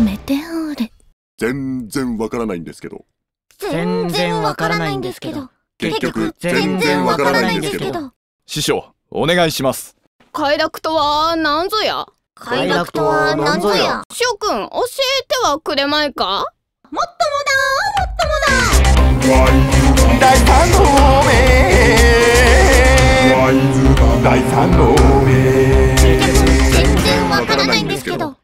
メテオール。全然わからないんですけど。全然わからないんですけど。結局全然わからないんですけど。師匠お願いします。快楽とはなんぞや？快楽とはなんぞや？諸君教えてはくれまいか？もっともだもっともだ第三の方面第三の方面全然わからないんですけど。